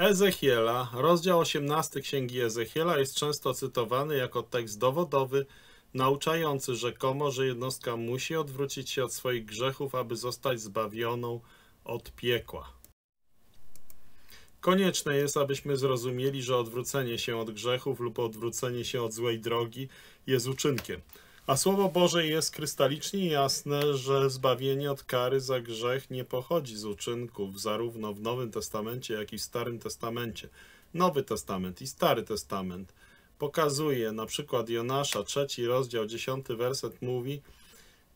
Ezechiela, rozdział 18 Księgi Ezechiela jest często cytowany jako tekst dowodowy, nauczający rzekomo, że jednostka musi odwrócić się od swoich grzechów, aby zostać zbawioną od piekła. Konieczne jest, abyśmy zrozumieli, że odwrócenie się od grzechów lub odwrócenie się od złej drogi jest uczynkiem. A Słowo Boże jest krystalicznie jasne, że zbawienie od kary za grzech nie pochodzi z uczynków, zarówno w Nowym Testamencie, jak i w Starym Testamencie. Nowy Testament i Stary Testament pokazuje, na przykład Jonasza, trzeci rozdział, dziesiąty werset mówi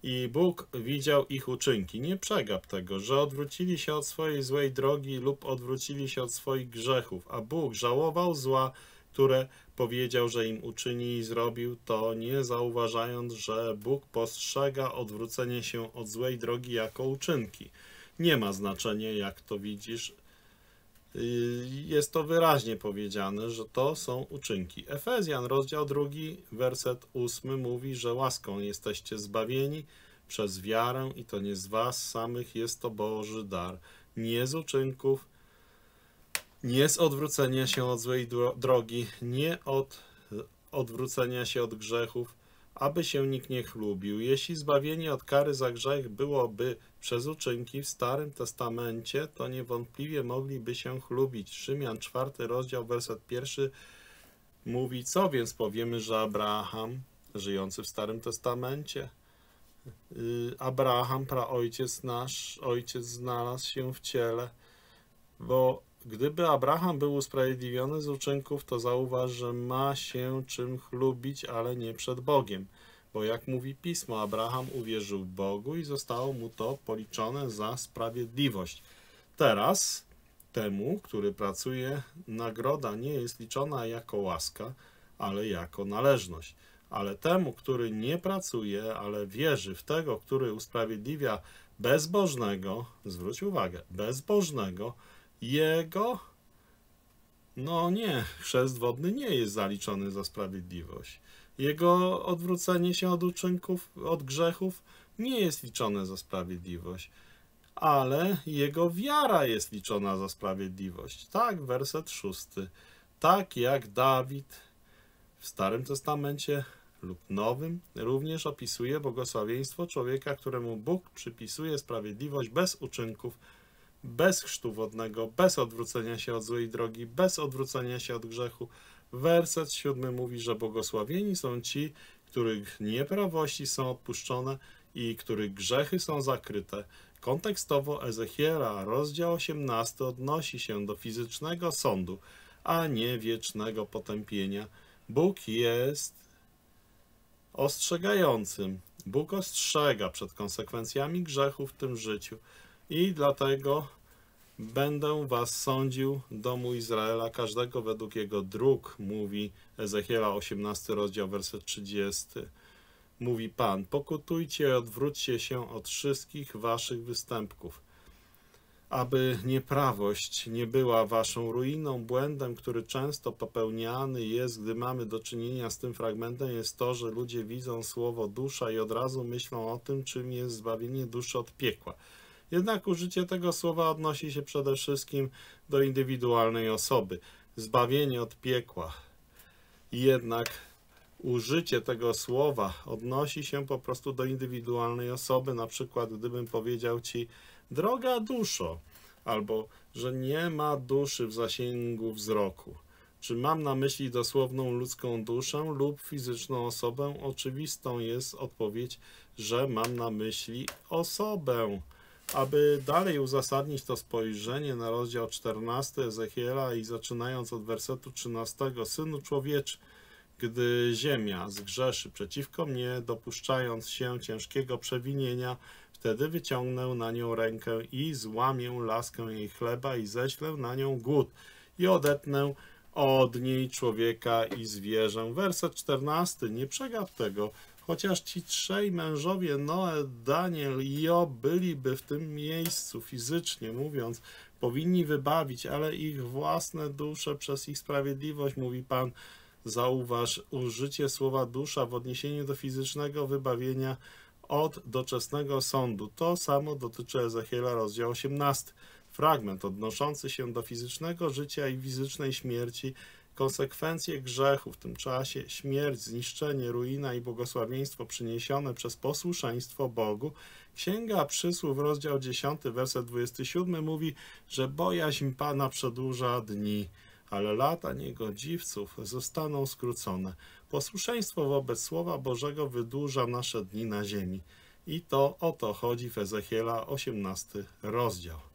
i Bóg widział ich uczynki. Nie przegap tego, że odwrócili się od swojej złej drogi lub odwrócili się od swoich grzechów, a Bóg żałował zła, które powiedział, że im uczyni i zrobił to, nie zauważając, że Bóg postrzega odwrócenie się od złej drogi jako uczynki. Nie ma znaczenia, jak to widzisz. Yy, jest to wyraźnie powiedziane, że to są uczynki. Efezjan, rozdział drugi, werset ósmy mówi, że łaską jesteście zbawieni przez wiarę i to nie z was samych, jest to Boży dar, nie z uczynków, nie z odwrócenia się od złej drogi, nie od odwrócenia się od grzechów, aby się nikt nie chlubił. Jeśli zbawienie od kary za grzech byłoby przez uczynki w Starym Testamencie, to niewątpliwie mogliby się chlubić. Rzymian, czwarty rozdział, werset pierwszy mówi, co więc powiemy, że Abraham, żyjący w Starym Testamencie, y, Abraham, praojciec nasz, ojciec znalazł się w ciele, bo Gdyby Abraham był usprawiedliwiony z uczynków, to zauważ, że ma się czym chlubić, ale nie przed Bogiem. Bo jak mówi pismo, Abraham uwierzył Bogu i zostało mu to policzone za sprawiedliwość. Teraz temu, który pracuje, nagroda nie jest liczona jako łaska, ale jako należność. Ale temu, który nie pracuje, ale wierzy w tego, który usprawiedliwia bezbożnego, zwróć uwagę, bezbożnego, jego, no nie, chrzest wodny nie jest zaliczony za sprawiedliwość. Jego odwrócenie się od uczynków, od grzechów nie jest liczone za sprawiedliwość, ale jego wiara jest liczona za sprawiedliwość. Tak, werset szósty. Tak jak Dawid w Starym Testamencie lub Nowym również opisuje błogosławieństwo człowieka, któremu Bóg przypisuje sprawiedliwość bez uczynków, bez chrztu wodnego, bez odwrócenia się od złej drogi, bez odwrócenia się od grzechu. Werset siódmy mówi, że błogosławieni są ci, których nieprawości są odpuszczone i których grzechy są zakryte. Kontekstowo Ezechiela, rozdział 18, odnosi się do fizycznego sądu, a nie wiecznego potępienia. Bóg jest ostrzegającym. Bóg ostrzega przed konsekwencjami grzechu w tym życiu. I dlatego będę was sądził, domu Izraela, każdego według jego dróg, mówi Ezechiela 18 rozdział, werset 30. Mówi Pan, pokutujcie i odwróćcie się od wszystkich waszych występków, aby nieprawość nie była waszą ruiną, błędem, który często popełniany jest, gdy mamy do czynienia z tym fragmentem, jest to, że ludzie widzą słowo dusza i od razu myślą o tym, czym jest zbawienie duszy od piekła. Jednak użycie tego słowa odnosi się przede wszystkim do indywidualnej osoby. Zbawienie od piekła. Jednak użycie tego słowa odnosi się po prostu do indywidualnej osoby. Na przykład, gdybym powiedział ci, droga duszo, albo że nie ma duszy w zasięgu wzroku. Czy mam na myśli dosłowną ludzką duszę lub fizyczną osobę? Oczywistą jest odpowiedź, że mam na myśli osobę. Aby dalej uzasadnić to spojrzenie na rozdział 14 Ezechiela i zaczynając od wersetu 13, Synu człowieczy, gdy ziemia zgrzeszy przeciwko mnie, dopuszczając się ciężkiego przewinienia, wtedy wyciągnę na nią rękę i złamię laskę jej chleba i ześlę na nią głód i odetnę od niej człowieka i zwierzę. Werset 14. Nie przegap tego, Chociaż ci trzej mężowie, Noe, Daniel i Job, byliby w tym miejscu fizycznie mówiąc, powinni wybawić, ale ich własne dusze przez ich sprawiedliwość, mówi Pan, zauważ, użycie słowa dusza w odniesieniu do fizycznego wybawienia od doczesnego sądu. To samo dotyczy Ezechiela, rozdział 18. fragment odnoszący się do fizycznego życia i fizycznej śmierci, konsekwencje grzechu w tym czasie, śmierć, zniszczenie, ruina i błogosławieństwo przyniesione przez posłuszeństwo Bogu. Księga Przysłów, rozdział 10, werset 27 mówi, że bojaźń Pana przedłuża dni, ale lata niegodziwców zostaną skrócone. Posłuszeństwo wobec Słowa Bożego wydłuża nasze dni na ziemi. I to o to chodzi w Ezechiela 18 rozdział.